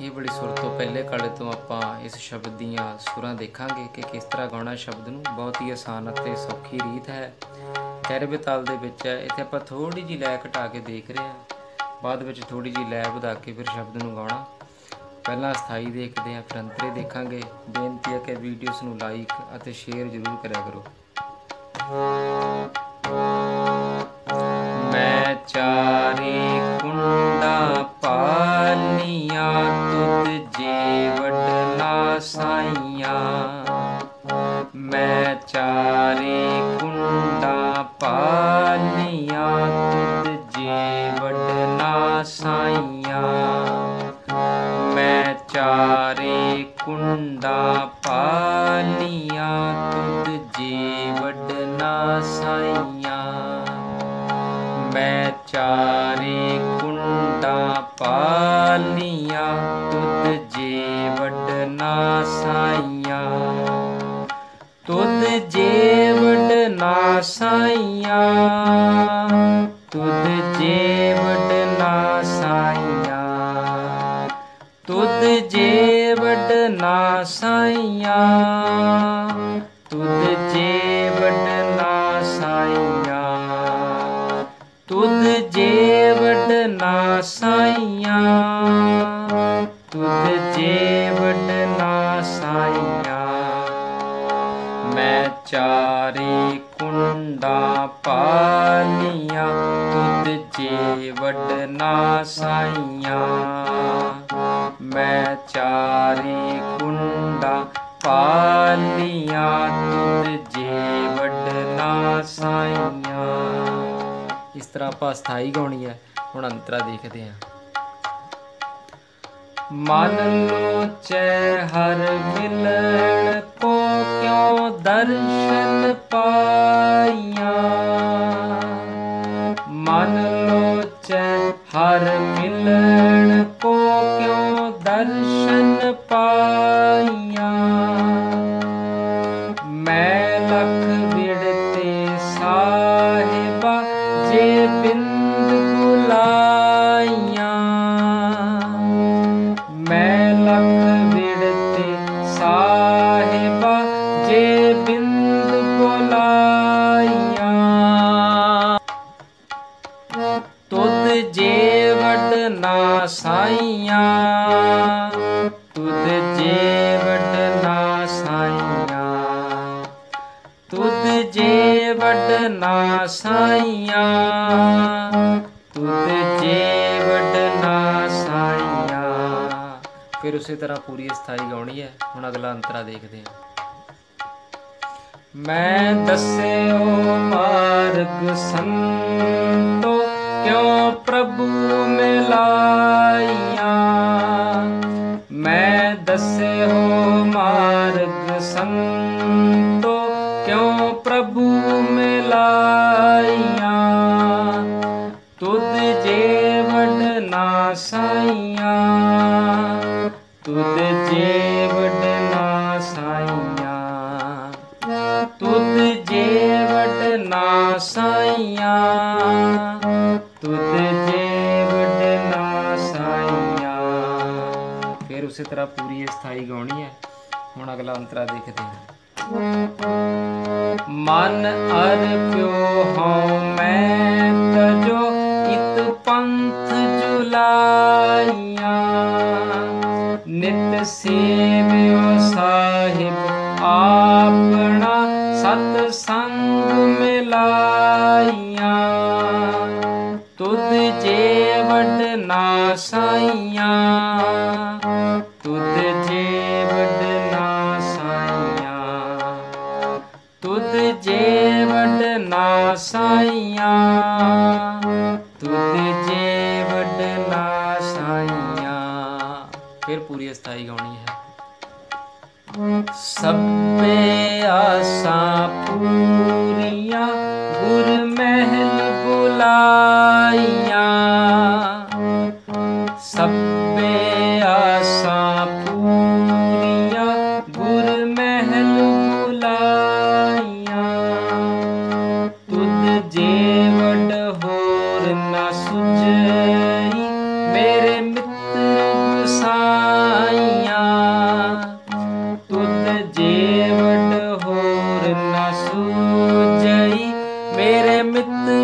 ਇਹ ਬੜੀ ਸੁਰ ਤੋਂ ਪਹਿਲੇ ਕਾਲੇ ਤੋਂ ਆਪਾਂ ਇਸ ਸ਼ਬਦ ਦੀਆਂ ਸੁਰਾਂ ਦੇਖਾਂਗੇ ਕਿ ਕਿਸ ਤਰ੍ਹਾਂ ਗਾਉਣਾ ਸ਼ਬਦ ਨੂੰ। ਬਹੁਤ ਹੀ ਆਸਾਨ ਅਤੇ ਸੌਖੀ ਰੀਤ ਹੈ। ਕੈਰਵੇ ਤਾਲ ਦੇ ਵਿੱਚ ਹੈ। ਇੱਥੇ ਆਪਾਂ ਥੋੜੀ ਜਿਹੀ ਲੈ ਘਟਾ ਕੇ ਦੇਖ ਰਹੇ ਹਾਂ। ਬਾਅਦ ਵਿੱਚ ਥੋੜੀ ਜਿਹੀ ਲੈ ਵਧਾ ਕੇ ਫਿਰ ਸ਼ਬਦ ਨੂੰ ਗਾਉਣਾ। ਪਹਿਲਾਂ ਸਥਾਈ ਦੇਖਦੇ ਹਾਂ, ਫਿਰ ਅੰਤਰੇ ਦੇਖਾਂਗੇ। ਬੇਨਤੀ ਹੈ ਕਿ ਵੀਡੀਓਸ ਨੂੰ ਲਾਈਕ ਅਤੇ ਸ਼ੇਅਰ ਜ਼ਰੂਰ ਕਰਿਆ ਕਰੋ। ਮੈਂ ਚਾਰੇ ਸਾਈਆਂ ਮੈਂ ਚਾਰੇ ਕੁੰਡਾ ਪਾਲੀਆਂ ਤੁਧ ਜੇ ਵਡਨਾ ਸਾਈਆਂ। ਮੈਂ ਚਾਰੇ ਕੁੰਡਾ ਪਾਲੀਆਂ ਤੁਧ ਜੇ ਵਡਨਾ ਸਾਈਆਂ। ਮੈਂ ਚਾਰੇ ਕੁੰਡਾ ਪਾਲੀਆਂ ਤੁਧ ਤੁਧ ਜੇ ਵਡਨਾ ਸਾਈਆਂ। ਤੁਧ ਜੇ ਵਡਨਾ ਸਾਈਆਂ। ਤੁਧ ਜੇ ਵਡਨਾ ਸਾਈਆਂ। ਤੁਧ ਜੇ ਵਡਨਾ ਸਾਈਆਂ। ਤੁਧ ਜੇ ਵਡਨਾ ਸਾਈਆਂ। ਤੁਧ ਜੇ ਵਡਨਾ ਸਾਈਆਂ। ਮੈਂ ਚਾਰੇ ਕੁੰਡਾ ਪਾਲੀਆਂ, ਤੁਧ ਜੇ ਵਡਨਾ ਸਾਈਆਂ। ਮੈਂ ਚਾਰੇ ਕੁੰਡਾ ਪਾਲੀਆਂ, ਤੁਧ ਜੇ ਵਡਨਾ ਸਾਈਆਂ। ਇਸ ਤਰ੍ਹਾਂ ਆਪਾਂ ਸਥਾਈ ਗਾਉਣੀ ਹੈ, ਹੁਣ ਅੰਤਰਾ ਦੇਖਦੇ ਹਾਂ। ਮਨ ਲੋਚੈ ਹਰ ਮਿਲਣ ਦਰਸ਼ਨ ਪਾਈਆਂ। ਮਨ ਲੋਚੈ, ਹਰ ਮਿਲਣ ਕੋ ਕਿਉ ਦਰਸ਼ਨ ਪਾਈਆਂ। ਮੈਂ ਲਖ ਵਿੜਤੇ ਸਾਹਿਬਾ, ਜੇ ਬਿੰਦ ਬੁਲਾਈਆਂ। ਮੈਂ ਲਖ ਵਿੜਤੇ ਸਾਹਿਬਾ, ਜੇ ਜੇ ਸਾਈਆਂ, ਤੁਧ ਜੇ ਵਡਨਾ ਸਾਈਆਂ। ਫਿਰ ਉਸੇ ਤਰ੍ਹਾਂ ਪੂਰੀ ਸਥਾਈ ਗਾਉਣੀ ਹੈ, ਹੁਣ ਅਗਲਾ ਅੰਤਰਾ ਦੇਖਦੇ ਹਾਂ। ਮੈਂ ਦੱਸਿਓ ਮਾਰਗ ਸੰਤੋ, ਕਿਉ ਪ੍ਰਭੂ ਮਿਲਾਈਆਂ? ਮੈਂ ਦੱਸਿਓ ਮਾਰਗ ਸੰਤੋ, ਕਿਉ ਪ੍ਰਭੂ ਉਸੇ ਤਰ੍ਹਾਂ ਪੂਰੀ ਸਥਾਈ ਗਾਉਣੀ ਹੈ। ਹੁਣ ਅਗਲਾ ਅੰਤਰਾ ਦੇਖਦੇ ਹਾਂ। ਮਨ ਅਰਪਿਓ ਹਉ ਮੈਂ ਤਜੋ ਇਤ ਪੰਥ ਜੁਲਾਈਆਂ ਨਿਤ ਸੇਵਿਓ ਵਡਨਾ ਸਾਈਆਂ ਤੁਧ ਜੇ ਵਡਨਾ ਸਾਈਆਂ। ਤੁਧ ਜੇ ਵਡਨਾ ਸਾਈਆਂ। with the